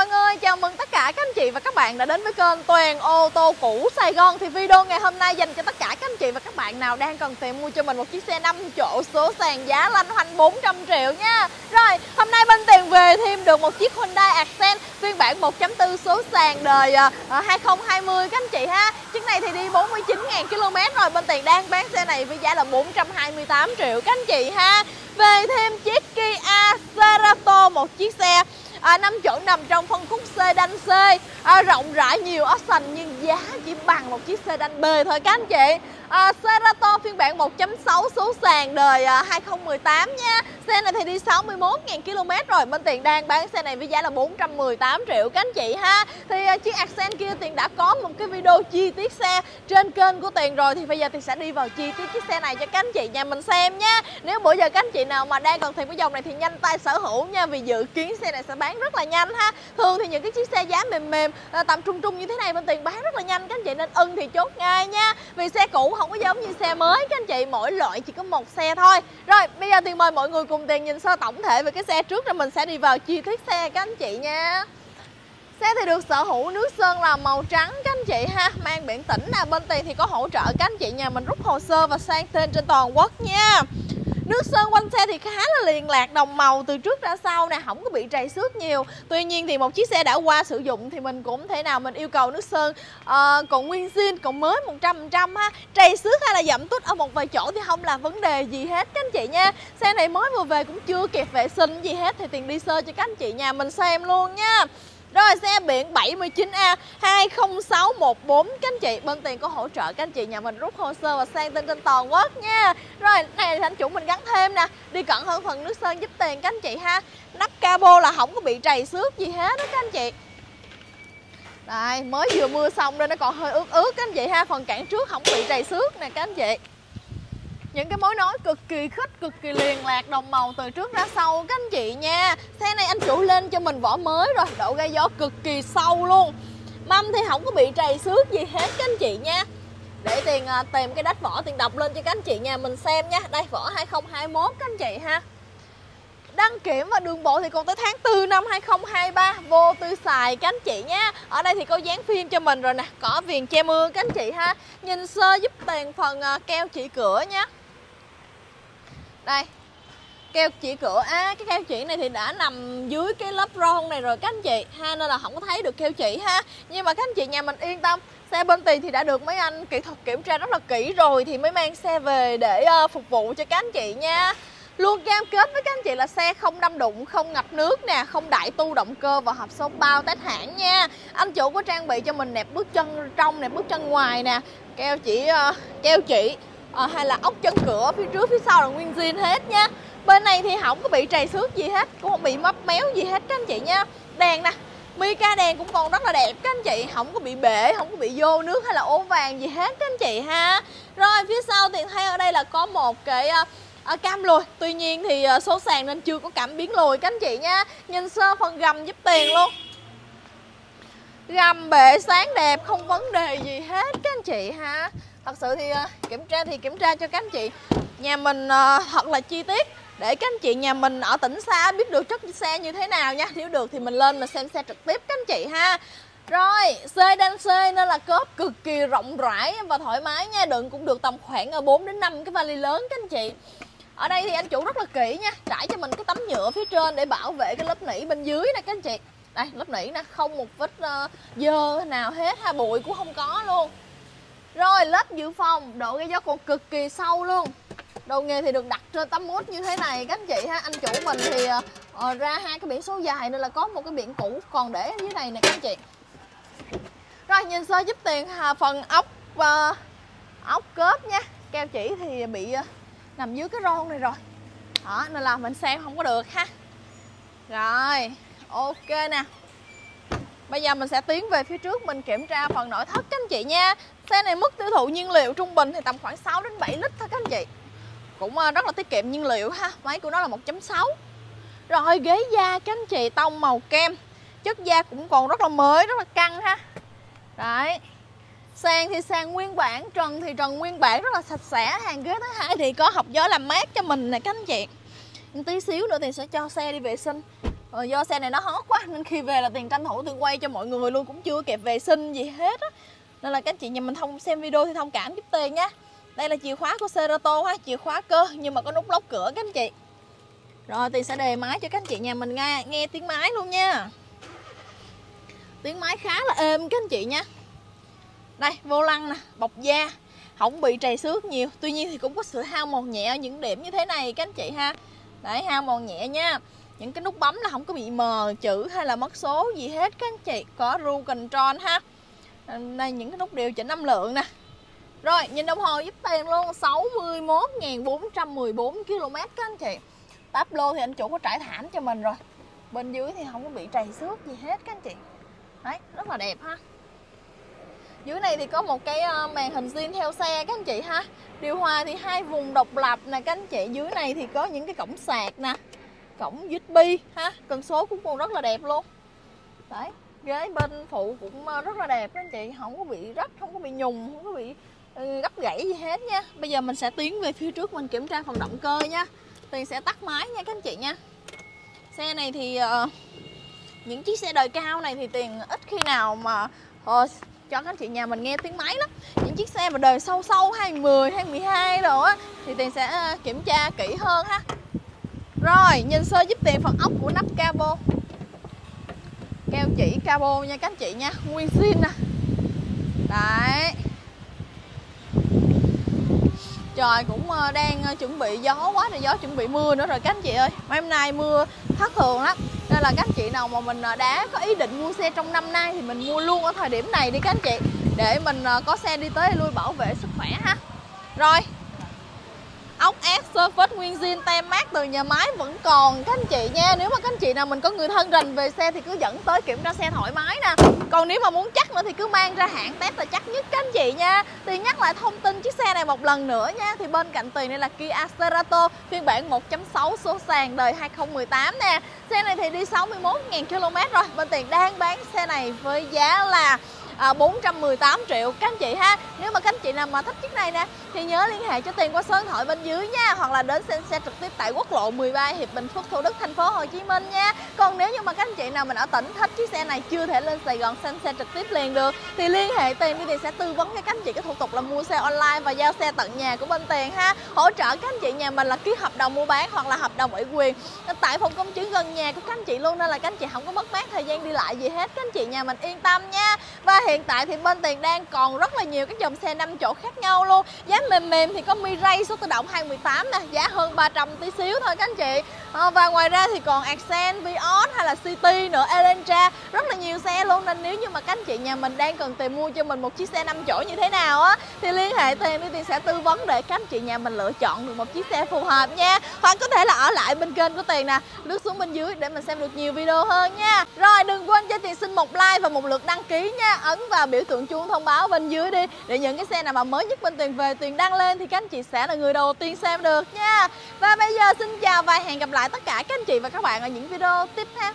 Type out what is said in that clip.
mọi người, chào mừng tất cả các anh chị và các bạn đã đến với kênh Toàn ô tô cũ Sài Gòn. Thì video ngày hôm nay dành cho tất cả các anh chị và các bạn nào đang cần tìm mua cho mình một chiếc xe 5 chỗ số sàn giá lanh hoanh 400 triệu nha. Rồi, hôm nay bên Tiền về thêm được một chiếc Hyundai Accent phiên bản 1.4 số sàn đời ờ, ờ, 2020 các anh chị ha. Chiếc này thì đi 49.000 km rồi, bên Tiền đang bán xe này với giá là 428 triệu các anh chị ha. Về thêm chiếc Kia Cerato, một chiếc xe À, năm trận nằm trong phân khúc C đanh C à, rộng rãi nhiều option nhưng giá chỉ bằng một chiếc sedan B thôi. Các anh chị à, Cerato phiên bản 1.6 số sàn đời à, 2018 nha. Xe này thì đi 61.000 km rồi. Bên tiền đang bán xe này với giá là 418 triệu. Các anh chị ha thì à, chiếc Accent kia tiền đã có một cái video chi tiết xe trên kênh của tiền rồi. Thì bây giờ tiền sẽ đi vào chi tiết chiếc xe này cho các anh chị nhà mình xem nha. Nếu bữa giờ các anh chị nào mà đang cần tiền cái dòng này thì nhanh tay sở hữu nha vì dự kiến xe này sẽ bán rất là nhanh ha. Thường thì những cái chiếc xe giá mềm mềm à, tầm trung trung như thế này bên tiền bán rất là nhanh các anh chị. Nên ưng thì chốt ngay nha. Vì xe cũ không có giống như xe mới các anh chị. Mỗi loại chỉ có một xe thôi. Rồi bây giờ tiền mời mọi người cùng tiền nhìn sơ tổng thể về cái xe trước rồi mình sẽ đi vào chi tiết xe các anh chị nha. Xe thì được sở hữu nước sơn là màu trắng các anh chị ha. Mang biển tỉnh nè Bên tiền thì có hỗ trợ các anh chị nhà mình rút hồ sơ và sang tên trên toàn quốc nha. Nước sơn quanh xe thì khá là liền lạc đồng màu từ trước ra sau nè Không có bị trầy xước nhiều. Tuy nhiên thì một chiếc xe đã qua sử dụng Thì mình cũng thể nào mình yêu cầu nước sơn. Uh, Còn nguyên zin, còn mới 100% ha Trầy xước hay là dậm tút ở một vài chỗ Thì không là vấn đề gì hết các anh chị nha. Xe này mới vừa về cũng chưa kịp vệ sinh gì hết Thì tiền đi sơ cho các anh chị nhà mình xem luôn nha rồi, xe biển 79A 20614 các anh chị, Bên tiền có hỗ trợ các anh chị nhà mình rút hồ sơ và sang tên trên toàn quốc nha. Rồi, này là anh chủ mình gắn thêm nè. Đi cận hơn phần nước sơn giúp tiền các anh chị ha. Nắp cabo là không có bị trầy xước gì hết đó, các anh chị. Đây, mới vừa mưa xong nên nó còn hơi ướt ướt, các anh chị ha. Phần cản trước không bị trầy xước nè, các anh chị những cái mối nối cực kỳ khích cực kỳ liền lạc đồng màu từ trước ra sau. Các anh chị nha xe này anh chủ lên cho mình vỏ mới rồi độ gai gió cực kỳ sâu luôn. Mâm thì không có bị trầy xước gì hết các anh chị nha. Để tiền à, tìm cái đách vỏ tiền đọc lên cho các anh chị nhà mình xem nha. Đây vỏ 2021 các anh chị ha. Đăng kiểm và đường bộ thì còn tới tháng 4 năm 2023 vô tư xài các anh chị nha. Ở đây thì có dán phim cho mình rồi nè có viền che mưa các anh chị ha. Nhìn sơ giúp tiền phần à, keo chỉ cửa nhé đây. Keo chỉ cửa. À cái keo chỉ này thì đã nằm dưới cái lớp ron này rồi các anh chị. Ha nên là không có thấy được keo chỉ ha. Nhưng mà các anh chị nhà mình yên tâm. Xe bên tiền thì đã được mấy anh kỹ thuật kiểm tra rất là kỹ rồi thì mới mang xe về để uh, phục vụ cho các anh chị nha. Luôn cam kết với các anh chị là xe không đâm đụng không ngập nước nè không đại tu động cơ và hộp số bao tách hãng nha. Anh chủ có trang bị cho mình nẹp bước chân trong nẹp bước chân ngoài nè. Keo chỉ uh, keo chỉ à, hay là ốc chân cửa phía trước phía sau là nguyên zin hết nha. Bên này thì không có bị trầy xước gì hết cũng không bị mấp méo gì hết các anh chị nha. Đèn nè Mica đèn cũng còn rất là đẹp các anh chị. Không có bị bể, không có bị vô nước hay là ố vàng gì hết các anh chị ha. Rồi phía sau thì thấy ở đây là có một cái uh, cam lùi. Tuy nhiên thì số sàn nên chưa có cảm biến lùi các anh chị nha. Nhìn sơ phần gầm giúp tiền luôn. Gầm bệ sáng đẹp không vấn đề gì hết các anh chị ha thật sự thì ờ, kiểm tra thì kiểm tra cho các anh chị. Nhà mình ờ, thật là chi tiết để các anh chị nhà mình ở tỉnh xa biết được chất xe như thế nào nha. Nếu được thì mình lên mà xem xe trực tiếp các anh chị ha. Rồi, sedan xe nên là cốp cực kỳ rộng rãi và thoải mái nha. Đựng cũng được tầm khoảng ờ, 4 đến 5 cái vali lớn các anh chị. Ở đây thì anh chủ rất là kỹ nha. Trải cho mình cái tấm nhựa phía trên để bảo vệ cái lớp nỉ bên dưới nè các anh chị. Đây, lớp nỉ nè, không một vết uh, dơ nào hết ha. Bụi cũng không có luôn rồi lớp dự phòng. Độ gây gió còn cực kỳ sâu luôn. Đầu nghề thì được đặt trên tấm mút như thế này. Các anh chị ha Anh chủ mình thì uh, ra hai cái biển số dài nên là có một cái biển cũ còn để ở dưới này nè các anh chị. Rồi nhìn sơ giúp tiền hà phần ốc uh, ốc cớp nha. Keo chỉ thì bị uh, nằm dưới cái ron này rồi. Đó nên là mình xem không có được ha. Rồi ok nè. Bây giờ mình sẽ tiến về phía trước mình kiểm tra phần nội thất các anh chị nha. Xe này mức tiêu thụ nhiên liệu trung bình thì tầm khoảng 6 đến 7 lít thôi các anh chị. Cũng ờ, rất là tiết kiệm nhiên liệu ha Máy của nó là 1.6 Rồi ghế da các anh chị tông màu kem Chất da cũng còn rất là mới, rất là căng ha. Đấy. Sàn thì sàn nguyên bản, trần thì trần nguyên bản rất là sạch sẽ Hàng ghế thứ hai thì có hộp gió làm mát cho mình nè các anh chị. Tí xíu nữa thì sẽ cho xe đi vệ sinh ờ, do xe này nó hot quá nên khi về là tiền tranh thủ tiền quay cho mọi người luôn cũng chưa kịp vệ sinh gì hết á. Nên là các chị nhà mình thông xem video thì thông cảm giúp tiền nha đây là chìa khóa của Cerato ha chìa khóa cơ nhưng mà có nút lóc cửa các anh chị. Rồi tiền sẽ đề máy cho các anh chị nhà mình nghe nghe tiếng máy luôn nha. Tiếng máy khá là êm các anh chị nha đây vô lăng nè bọc da. Không bị trầy xước nhiều tuy nhiên thì cũng có sự hao mòn nhẹ ở những điểm như thế này các anh chị ha. Đấy hao mòn nhẹ nha những cái nút bấm là không có bị mờ chữ hay là mất số gì hết. Các anh chị có ru control ha. À, Đây những cái nút điều chỉnh âm lượng nè. Rồi, nhìn đồng hồ giúp tiền luôn. 61.414 km các anh chị. Táp lô thì anh chủ có trải thảm cho mình rồi. Bên dưới thì không có bị trầy xước gì hết các anh chị. Đấy, rất là đẹp ha. Dưới này thì có một cái ờ, màn hình zin theo xe các anh chị ha. Điều hòa thì hai vùng độc lập nè các anh chị. Dưới này thì có những cái cổng sạc nè cổng USB ha? Cần số cũng còn rất là đẹp luôn. Đấy ghế bên phụ cũng ờ, rất là đẹp các anh chị. Không có bị rách không có bị nhùng không có bị ừ, gấp gãy gì hết nha. Bây giờ mình sẽ tiến về phía trước mình kiểm tra phần động cơ nha. Tiền sẽ tắt máy nha các anh chị nha. Xe này thì uh, những chiếc xe đời cao này thì Tiền ít khi nào mà uh, cho các anh chị nhà mình nghe tiếng máy lắm. Những chiếc xe mà đời sâu sâu 2010 2012 rồi á thì Tiền sẽ kiểm tra kỹ hơn ha rồi, nhìn sơ giúp Tiền phần ốc của nắp cabo. Keo chỉ cabo nha các anh chị nha, nguyên zin nè. Đấy. Trời, cũng ờ, đang ờ, chuẩn bị gió quá rồi gió chuẩn bị mưa nữa rồi các anh chị ơi. Mấy hôm nay mưa thất thường lắm, nên là các anh chị nào mà mình ờ, đã có ý định mua xe trong năm nay thì mình mua luôn ở thời điểm này đi các anh chị, để mình có xe đi tới lui bảo vệ sức khỏe ha. Rồi ốc ép surface nguyên zin tem mát từ nhà máy vẫn còn. Các anh chị nha nếu mà các anh chị nào mình có người thân rành về xe thì cứ dẫn tới kiểm tra xe thoải mái nè. Còn nếu mà muốn chắc nữa thì cứ mang ra hãng test là chắc nhất các anh chị nha. Thì nhắc lại thông tin chiếc xe này một lần nữa nha. Thì bên cạnh tiền đây là Kia Cerato phiên bản 1.6 số sàn đời 2018 nè. Xe này thì đi 61.000 km rồi. Bên tiền đang bán xe này với giá là à, 418 triệu. Các anh chị ha nếu mà các anh chị nào mà thích chiếc này nè thì nhớ liên hệ cho tiền qua số điện thoại bên dưới nha, hoặc là đến xem xe trực tiếp tại quốc lộ 13 Hiệp Bình Phước, Thủ Đức, thành phố Hồ Chí Minh nha. Còn nếu như mà các anh chị nào mình ở tỉnh thích, chiếc xe này chưa thể lên Sài Gòn xem xe trực tiếp liền được, thì liên hệ tiền đi thì sẽ tư vấn cho các anh chị cái thủ tục là mua xe online và giao xe tận nhà của bên tiền ha. Hỗ trợ các anh chị nhà mình là ký hợp đồng mua bán hoặc là hợp đồng ủy quyền. Tại phòng công chứng gần nhà của các anh chị luôn nên là các anh chị không có mất mát thời gian đi lại gì hết, các anh chị nhà mình yên tâm nha. Và hiện tại thì bên tiền đang còn rất là nhiều các dòng xe 5 chỗ khác nhau luôn. Giá mềm mềm thì có Mirai số tự động 2018 nè, giá hơn 300 tí xíu thôi các anh chị à, và ngoài ra thì còn Accent, Vios hay là City nữa. Elantra rất là nhiều xe luôn. Nên nếu như mà các anh chị nhà mình đang cần tìm mua cho mình một chiếc xe 5 chỗ như thế nào á thì liên hệ tiền thì sẽ tư vấn để các anh chị nhà mình lựa chọn được một chiếc xe phù hợp nha. Hoặc có thể là ở lại bên kênh của tiền nè lướt xuống bên dưới để mình xem được nhiều video hơn nha. Rồi đừng quên cho tiền xin một like và một lượt đăng ký nha. Ấn vào biểu tượng chuông thông báo bên dưới đi để những cái xe nào mà mới nhất bên tiền về tiền đăng lên thì các anh chị sẽ là người đầu tiên xem được nha. Và bây giờ xin chào và hẹn gặp lại lại tất cả các anh chị và các bạn ở những video tiếp theo.